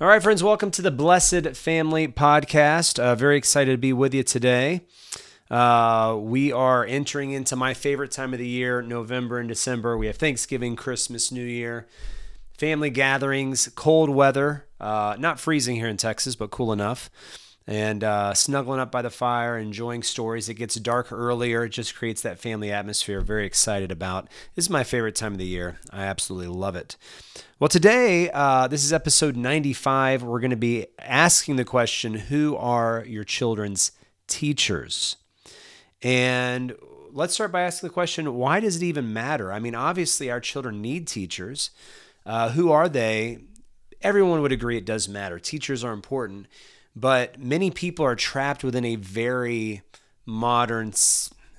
All right, friends, welcome to the Blessed Family Podcast. Uh, very excited to be with you today. Uh, we are entering into my favorite time of the year, November and December. We have Thanksgiving, Christmas, New Year, family gatherings, cold weather. Uh, not freezing here in Texas, but cool enough. And uh, snuggling up by the fire, enjoying stories. It gets dark earlier. It just creates that family atmosphere. Very excited about. This is my favorite time of the year. I absolutely love it. Well, today, uh, this is episode 95. We're going to be asking the question Who are your children's teachers? And let's start by asking the question why does it even matter? I mean, obviously, our children need teachers. Uh, who are they? Everyone would agree it does matter. Teachers are important, but many people are trapped within a very modern,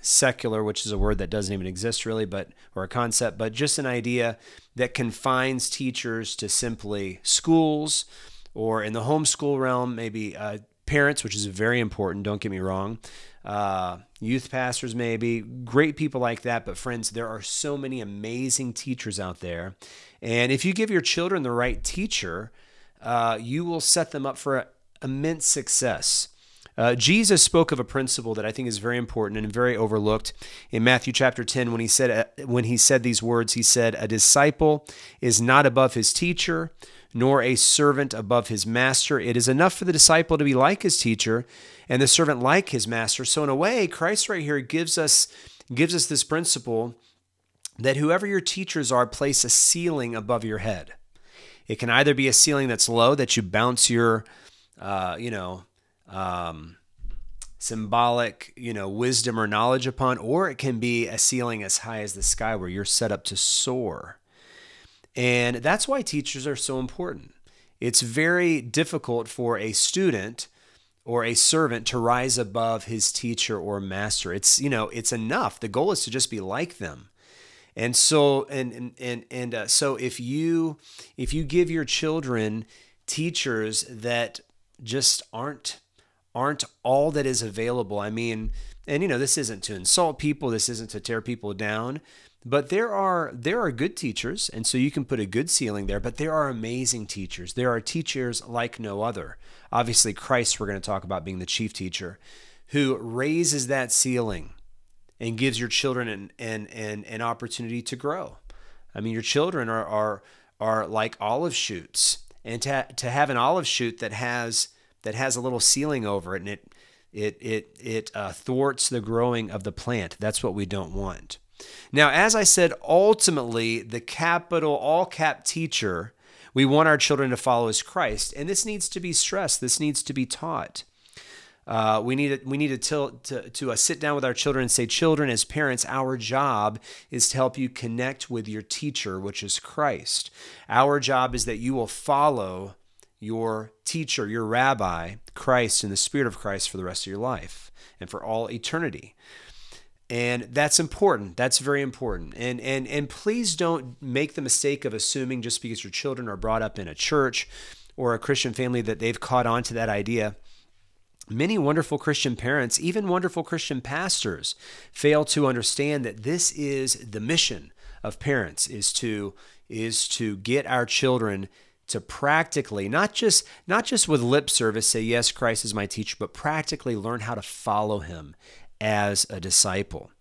secular, which is a word that doesn't even exist really, but or a concept, but just an idea that confines teachers to simply schools or in the homeschool realm, maybe uh, parents, which is very important. Don't get me wrong. Uh, youth pastors, maybe great people like that. But friends, there are so many amazing teachers out there, and if you give your children the right teacher, uh, you will set them up for immense success. Uh, Jesus spoke of a principle that I think is very important and very overlooked in Matthew chapter 10 when he said uh, when he said these words he said a disciple is not above his teacher nor a servant above his master. It is enough for the disciple to be like his teacher and the servant like his master. So in a way Christ right here gives us gives us this principle that whoever your teachers are place a ceiling above your head. It can either be a ceiling that's low that you bounce your uh, you know um, symbolic, you know, wisdom or knowledge upon, or it can be a ceiling as high as the sky where you're set up to soar. And that's why teachers are so important. It's very difficult for a student or a servant to rise above his teacher or master. It's, you know, it's enough. The goal is to just be like them. And so and and and, and uh, so if you if you give your children teachers that just aren't aren't all that is available. I mean, and you know, this isn't to insult people, this isn't to tear people down, but there are there are good teachers, and so you can put a good ceiling there, but there are amazing teachers. There are teachers like no other. Obviously, Christ we're going to talk about being the chief teacher who raises that ceiling and gives your children an an an, an opportunity to grow. I mean, your children are are are like olive shoots. And to, to have an olive shoot that has that has a little ceiling over it and it it it it uh, thwarts the growing of the plant. That's what we don't want. Now, as I said, ultimately the capital all cap teacher we want our children to follow as Christ, and this needs to be stressed. This needs to be taught. Uh, we need we need to, to, to uh, sit down with our children and say, children, as parents, our job is to help you connect with your teacher, which is Christ. Our job is that you will follow your teacher, your rabbi, Christ, in the Spirit of Christ for the rest of your life and for all eternity. And that's important. That's very important. And and and please don't make the mistake of assuming just because your children are brought up in a church or a Christian family that they've caught on to that idea. Many wonderful Christian parents, even wonderful Christian pastors, fail to understand that this is the mission of parents is to is to get our children to practically not just not just with lip service say yes Christ is my teacher but practically learn how to follow him as a disciple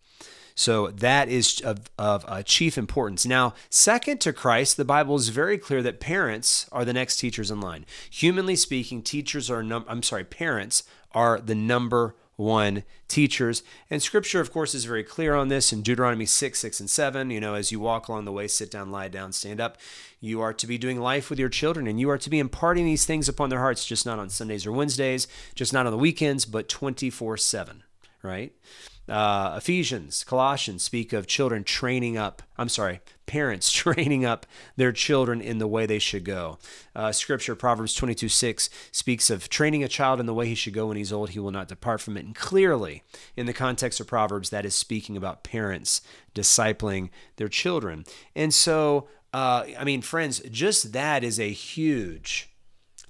so that is of, of uh, chief importance. Now, second to Christ, the Bible is very clear that parents are the next teachers in line. Humanly speaking, teachers are num- I'm sorry, parents are the number one teachers. And scripture, of course, is very clear on this in Deuteronomy 6, 6, and 7. You know, as you walk along the way, sit down, lie down, stand up. You are to be doing life with your children and you are to be imparting these things upon their hearts, just not on Sundays or Wednesdays, just not on the weekends, but 24 7, right? Uh, Ephesians, Colossians speak of children training up, I'm sorry, parents training up their children in the way they should go. Uh, scripture, Proverbs 22 6, speaks of training a child in the way he should go when he's old, he will not depart from it. And clearly, in the context of Proverbs, that is speaking about parents discipling their children. And so, uh, I mean, friends, just that is a huge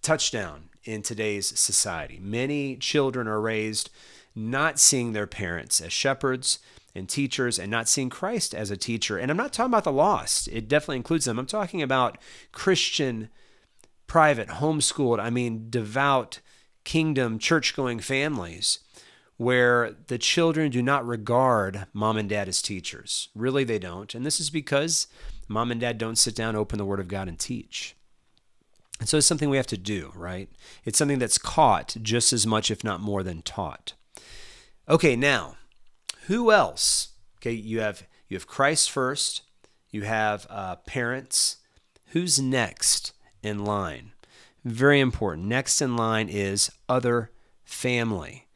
touchdown in today's society. Many children are raised not seeing their parents as shepherds and teachers and not seeing Christ as a teacher. And I'm not talking about the lost, it definitely includes them. I'm talking about Christian private, homeschooled, I mean, devout, kingdom, church going families where the children do not regard mom and dad as teachers. Really, they don't. And this is because mom and dad don't sit down, open the Word of God, and teach. And so it's something we have to do, right? It's something that's caught just as much, if not more, than taught. Okay, now, who else? Okay, you have you have Christ first. You have uh, parents. Who's next in line? Very important. Next in line is other family.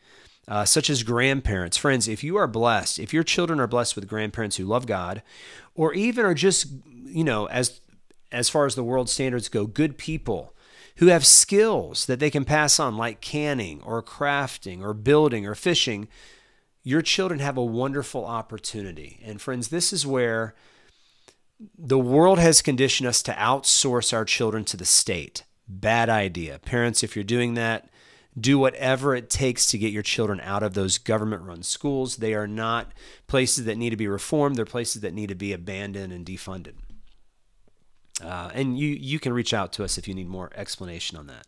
Uh, such as grandparents. Friends, if you are blessed, if your children are blessed with grandparents who love God, or even are just, you know, as as far as the world standards go, good people who have skills that they can pass on, like canning or crafting or building or fishing, your children have a wonderful opportunity. And friends, this is where the world has conditioned us to outsource our children to the state. Bad idea. Parents, if you're doing that, do whatever it takes to get your children out of those government run schools. They are not places that need to be reformed, they're places that need to be abandoned and defunded. Uh, and you you can reach out to us if you need more explanation on that.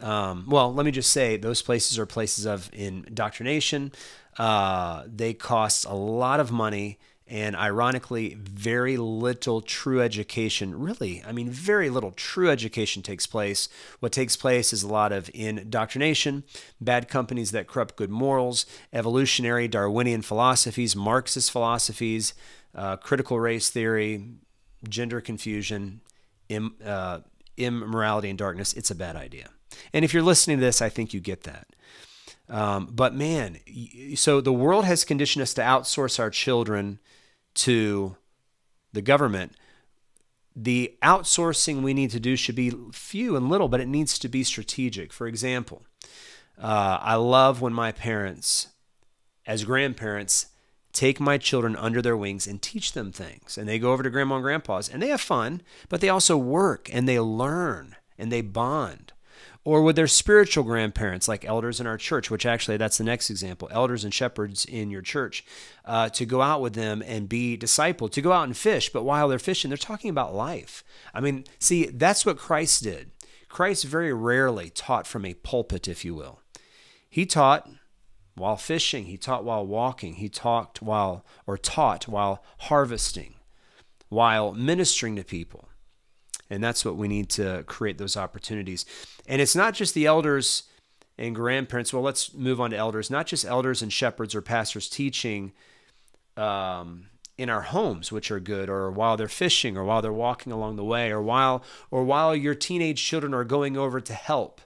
Um, well, let me just say those places are places of indoctrination. Uh, they cost a lot of money and ironically, very little true education, really, I mean, very little true education takes place. What takes place is a lot of indoctrination, bad companies that corrupt good morals, evolutionary Darwinian philosophies, Marxist philosophies, uh, critical race theory, gender confusion, Im, uh, immorality and darkness, it's a bad idea. And if you're listening to this, I think you get that. Um, but man, so the world has conditioned us to outsource our children to the government. The outsourcing we need to do should be few and little, but it needs to be strategic. For example, uh, I love when my parents, as grandparents, take my children under their wings and teach them things. And they go over to grandma and grandpa's and they have fun, but they also work and they learn and they bond. Or with their spiritual grandparents, like elders in our church, which actually that's the next example elders and shepherds in your church, uh, to go out with them and be discipled, to go out and fish. But while they're fishing, they're talking about life. I mean, see, that's what Christ did. Christ very rarely taught from a pulpit, if you will. He taught while fishing, he taught while walking, he talked while, or taught while harvesting, while ministering to people. And that's what we need to create those opportunities. And it's not just the elders and grandparents. Well, let's move on to elders, not just elders and shepherds or pastors teaching um, in our homes, which are good, or while they're fishing, or while they're walking along the way, or while or while your teenage children are going over to help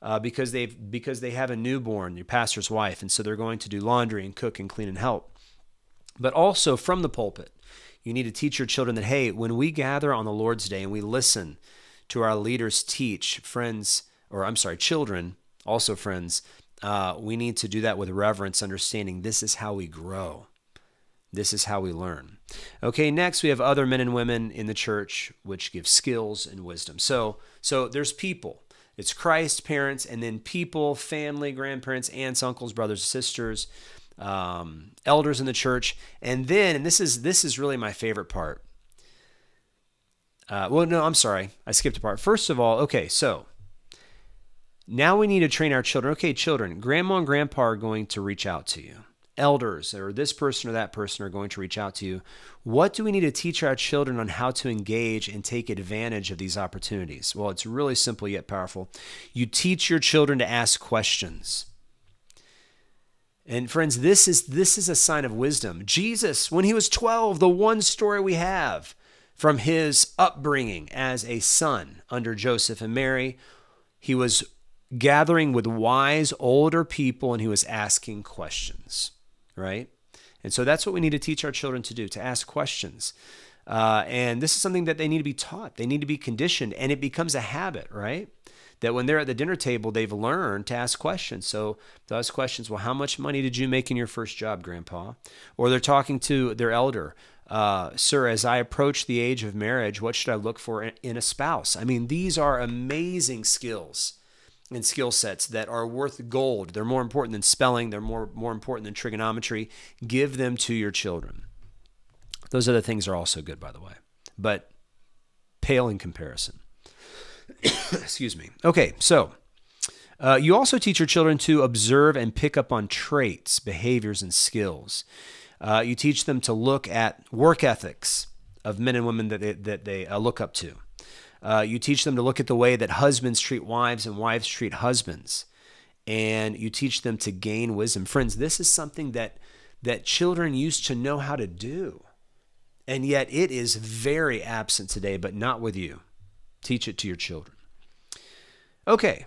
uh, because they've because they have a newborn, your pastor's wife, and so they're going to do laundry and cook and clean and help. But also from the pulpit, you need to teach your children that hey, when we gather on the Lord's day and we listen to our leaders teach, friends, or I'm sorry, children, also friends, uh, we need to do that with reverence, understanding this is how we grow. This is how we learn. Okay, next we have other men and women in the church which give skills and wisdom. So, so there's people. It's Christ, parents, and then people, family, grandparents, aunts, uncles, brothers, sisters, um, elders in the church, and then, and this is this is really my favorite part. Uh, well, no, I'm sorry, I skipped a part. First of all, okay, so now we need to train our children. Okay, children, grandma and grandpa are going to reach out to you. Elders or this person or that person are going to reach out to you. What do we need to teach our children on how to engage and take advantage of these opportunities? Well, it's really simple yet powerful. You teach your children to ask questions. And friends, this is this is a sign of wisdom. Jesus, when he was 12, the one story we have from his upbringing as a son under Joseph and Mary, he was gathering with wise older people and he was asking questions, right? And so that's what we need to teach our children to do to ask questions. Uh, and this is something that they need to be taught, they need to be conditioned, and it becomes a habit, right? That when they're at the dinner table, they've learned to ask questions. So those questions, well, how much money did you make in your first job, Grandpa? Or they're talking to their elder, uh, sir, as I approach the age of marriage, what should I look for in a spouse? I mean, these are amazing skills and skill sets that are worth gold. They're more important than spelling, they're more, more important than trigonometry. Give them to your children. Those other things are also good, by the way, but pale in comparison. Excuse me. Okay, so uh, you also teach your children to observe and pick up on traits, behaviors, and skills. Uh, you teach them to look at work ethics of men and women that they, that they uh, look up to. Uh, you teach them to look at the way that husbands treat wives and wives treat husbands. And you teach them to gain wisdom. Friends, this is something that, that children used to know how to do. And yet it is very absent today, but not with you. Teach it to your children. Okay,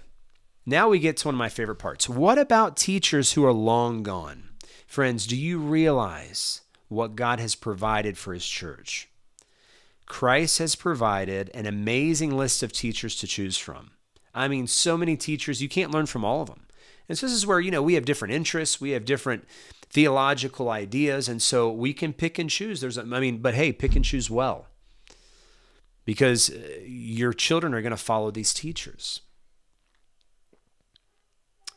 now we get to one of my favorite parts. What about teachers who are long gone? Friends, do you realize what God has provided for his church? Christ has provided an amazing list of teachers to choose from. I mean, so many teachers, you can't learn from all of them. And so this is where, you know, we have different interests, we have different theological ideas, and so we can pick and choose. There's, I mean, but hey, pick and choose well. Because uh, your children are going to follow these teachers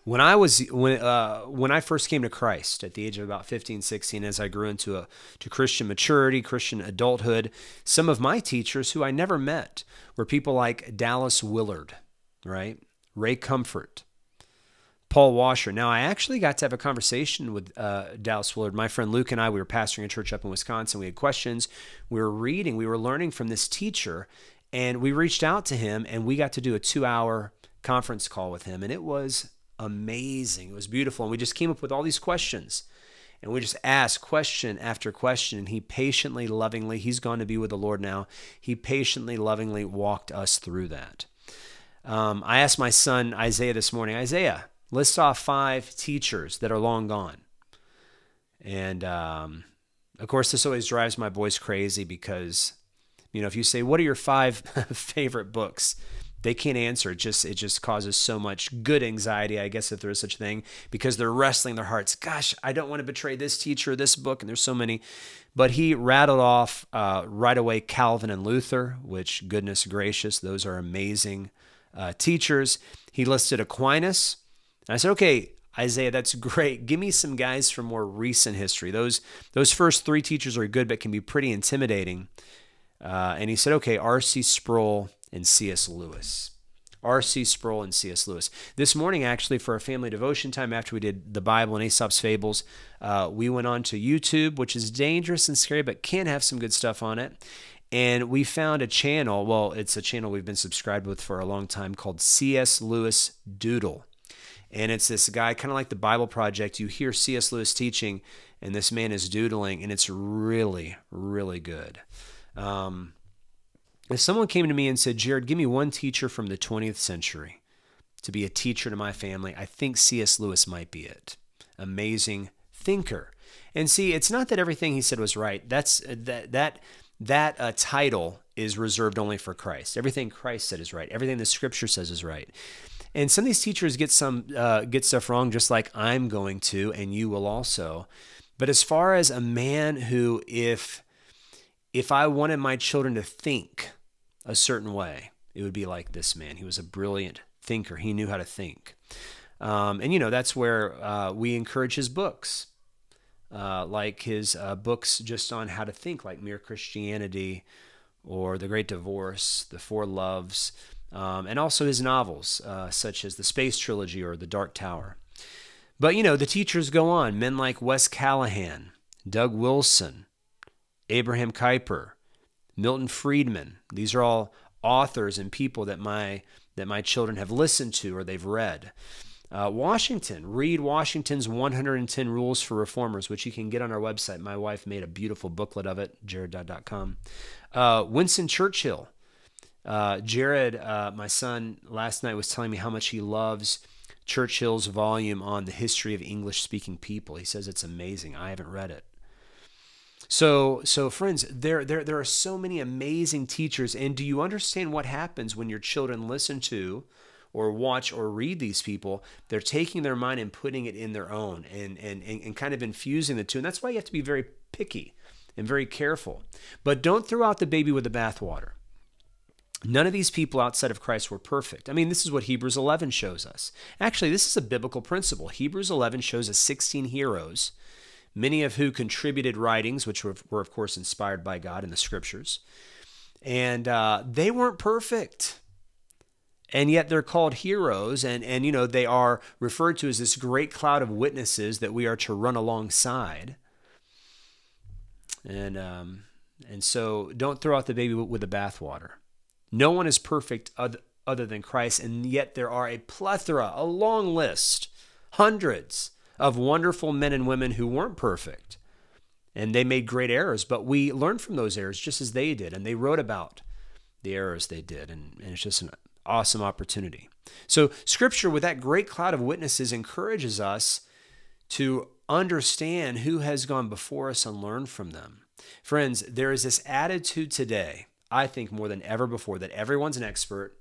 when I was when uh, when I first came to Christ at the age of about 15, 16, as I grew into a to Christian maturity, Christian adulthood, some of my teachers who I never met were people like Dallas Willard, right? Ray Comfort, Paul Washer. Now I actually got to have a conversation with uh, Dallas Willard. My friend Luke and I, we were pastoring a church up in Wisconsin. We had questions. We were reading. We were learning from this teacher, and we reached out to him, and we got to do a two-hour conference call with him, and it was amazing. It was beautiful. And we just came up with all these questions. And we just asked question after question. And he patiently, lovingly, he's gone to be with the Lord now. He patiently, lovingly walked us through that. Um, I asked my son Isaiah this morning Isaiah, list off five teachers that are long gone. And um, of course, this always drives my boys crazy because, you know, if you say, What are your five favorite books? They can't answer. It just it just causes so much good anxiety, I guess, if there is such a thing, because they're wrestling their hearts. Gosh, I don't want to betray this teacher this book, and there's so many. But he rattled off uh, right away Calvin and Luther, which goodness gracious, those are amazing uh, teachers. He listed Aquinas. And I said, okay, Isaiah, that's great. Give me some guys from more recent history. Those those first three teachers are good, but can be pretty intimidating. Uh, and he said, okay, R.C. Sproul and C.S. Lewis. R.C. Sproul and C.S. Lewis. This morning, actually, for our family devotion time after we did the Bible and Aesop's Fables, uh, we went on to YouTube, which is dangerous and scary, but can have some good stuff on it. And we found a channel, well, it's a channel we've been subscribed with for a long time called C.S. Lewis Doodle. And it's this guy, kind of like the Bible Project. You hear C.S. Lewis teaching, and this man is doodling, and it's really, really good. Um, if someone came to me and said, Jared, give me one teacher from the 20th century to be a teacher to my family, I think C.S. Lewis might be it. Amazing thinker. And see, it's not that everything he said was right. That's that that that uh, title is reserved only for Christ. Everything Christ said is right. Everything the Scripture says is right. And some of these teachers get some uh, get stuff wrong, just like I'm going to, and you will also. But as far as a man who, if if I wanted my children to think a certain way, it would be like this man. He was a brilliant thinker. He knew how to think. Um, and, you know, that's where uh, we encourage his books, uh, like his uh, books just on how to think, like Mere Christianity or The Great Divorce, The Four Loves, um, and also his novels, uh, such as The Space Trilogy or The Dark Tower. But, you know, the teachers go on. Men like Wes Callihan, Doug Wilson, Abraham Kuyper, Milton Friedman. These are all authors and people that my that my children have listened to or they've read. Uh, Washington, read Washington's 110 Rules for Reformers, which you can get on our website. My wife made a beautiful booklet of it, jared.com. Uh, Winston Churchill. Uh, Jared, uh, my son, last night was telling me how much he loves Churchill's volume on the history of English speaking people. He says it's amazing. I haven't read it. So, so friends, there, there, there are so many amazing teachers. And do you understand what happens when your children listen to or watch or read these people? They're taking their mind and putting it in their own and, and, and, and kind of infusing the two. And that's why you have to be very picky and very careful. But don't throw out the baby with the bathwater. None of these people outside of Christ were perfect. I mean, this is what Hebrews 11 shows us. Actually, this is a biblical principle. Hebrews 11 shows us 16 heroes many of who contributed writings, which were, were of course inspired by God in the scriptures. And uh, they weren't perfect. and yet they're called heroes and and you know they are referred to as this great cloud of witnesses that we are to run alongside and um, and so don't throw out the baby with the bathwater no one is perfect other, other than christ and yet there are a plethora a long list hundreds of wonderful men and women who weren't perfect and they made great errors but we learned from those errors just as they did and they wrote about the errors they did and, and it's just an awesome opportunity. So, scripture, with that great cloud of witnesses, encourages us to understand who has gone before us and learn from them. Friends, there is this attitude today, I think more than ever before, that everyone's an expert.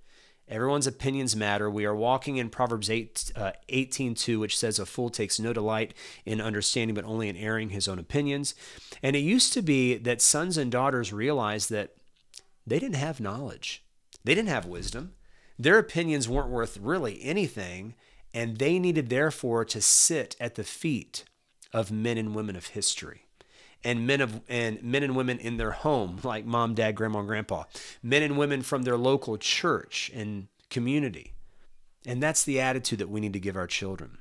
Everyone's opinions matter. We are walking in Proverbs 8, uh, 18 2, which says, A fool takes no delight in understanding, but only in airing his own opinions. And it used to be that sons and daughters realized that they didn't have knowledge, they didn't have wisdom. Their opinions weren't worth really anything, and they needed, therefore, to sit at the feet of men and women of history. And men of and men and women in their home, like mom, dad, grandma, and grandpa, men and women from their local church and community. And that's the attitude that we need to give our children.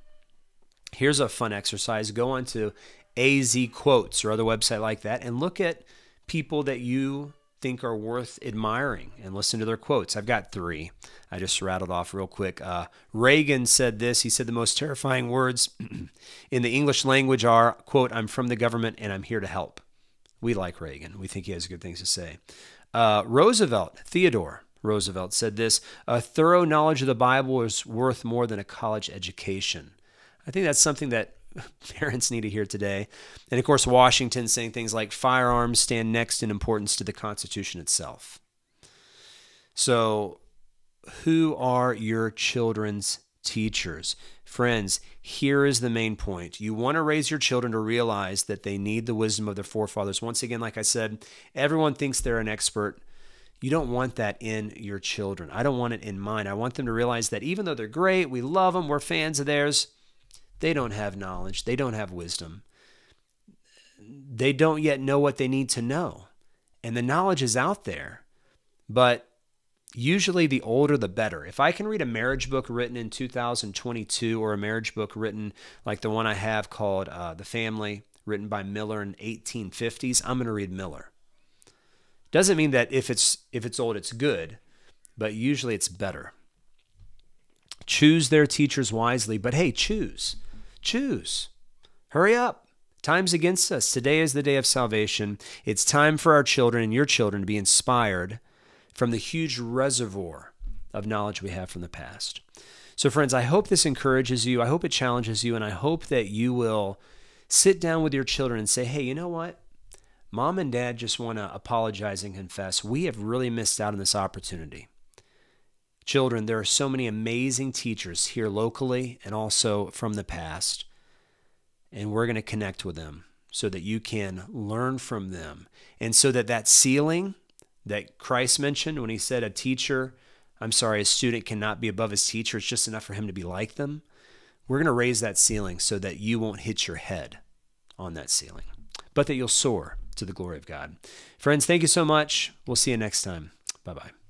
Here's a fun exercise. Go on to AZ Quotes or other website like that and look at people that you think are worth admiring and listen to their quotes. I've got three. I just rattled off real quick. Uh, Reagan said this. He said the most terrifying words in the English language are, quote, I'm from the government and I'm here to help. We like Reagan. We think he has good things to say. Uh, Roosevelt, Theodore Roosevelt said this A thorough knowledge of the Bible is worth more than a college education. I think that's something that parents need to hear today. And of course, Washington saying things like firearms stand next in importance to the Constitution itself. So, who are your children's teachers? Friends, here is the main point. You want to raise your children to realize that they need the wisdom of their forefathers. Once again, like I said, everyone thinks they're an expert. You don't want that in your children. I don't want it in mine. I want them to realize that even though they're great, we love them, we're fans of theirs, they don't have knowledge, they don't have wisdom. They don't yet know what they need to know. And the knowledge is out there, but usually the older the better. If I can read a marriage book written in 2022 or a marriage book written like the one I have called uh, The Family, written by Miller in 1850s, I'm going to read Miller. Doesn't mean that if it's if it's old it's good, but usually it's better. Choose their teachers wisely, but hey, choose. Choose. Hurry up. Time's against us. Today is the day of salvation. It's time for our children and your children to be inspired from the huge reservoir of knowledge we have from the past. So, friends, I hope this encourages you. I hope it challenges you. And I hope that you will sit down with your children and say, hey, you know what? Mom and dad just want to apologize and confess. We have really missed out on this opportunity. Children, there are so many amazing teachers here locally and also from the past. And we're going to connect with them so that you can learn from them. And so that that ceiling that Christ mentioned when he said a teacher, I'm sorry, a student cannot be above his teacher, it's just enough for him to be like them. We're going to raise that ceiling so that you won't hit your head on that ceiling, but that you'll soar to the glory of God. Friends, thank you so much. We'll see you next time. Bye bye.